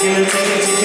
Thank it.